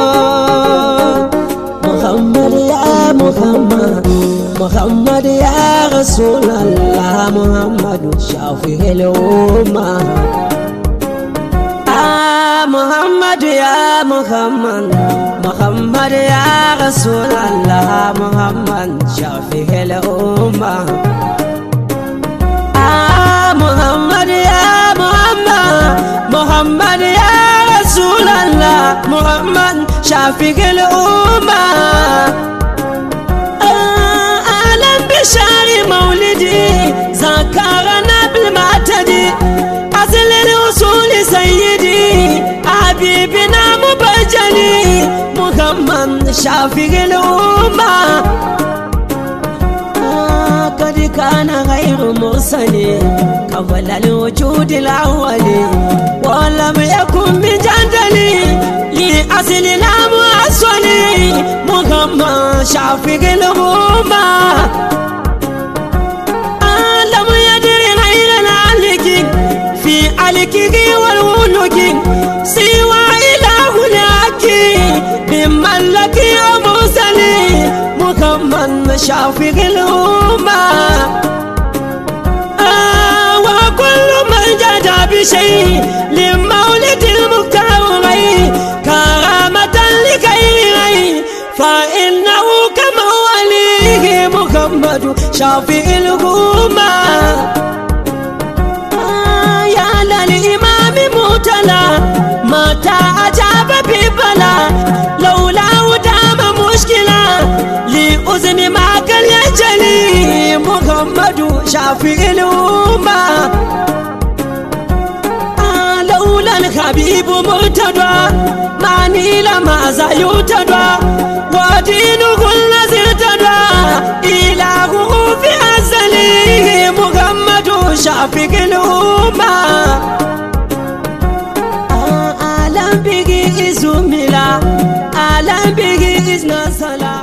Oh, Muhammad ya Muhammad Muhammad ya Rasulallah Muhammad shafi hiloma ah, Muhammad ya Muhammad Muhammad ya Rasulallah Muhammad shafi hiloma شافي الأمة. آه أهلا بشهر مولدي. ذكرنا بالمعتدي. أصل الوصول سيدي. حبيبنا مبجلي. محمد شافي الأمة. آه قد كان غير مرسل. قبل الوجود الأول. ولم يكن بجدلي لأصل الأمواصل محمد الأمة آه لم يدر غير العلك في علكه والولك سوى إله الأكي بملك ومرسل محمد شافي الأمة آه وكل من جد بشيء لمولد فإنه كما وليه محمد شافي الأمة آه يا للإمام متلا متى أجاب ببلا. لولا دام مشكلة لأذن ما كان يجلي محمد شافي الأمة آه لولا الحبيب مرتضى ما نيل ماذا يرتضى. ودينه الذي ارتضى إلهه في أزله محمد شافي الأمة آه أعلم به إذ ملا أعلم به إذ نزلا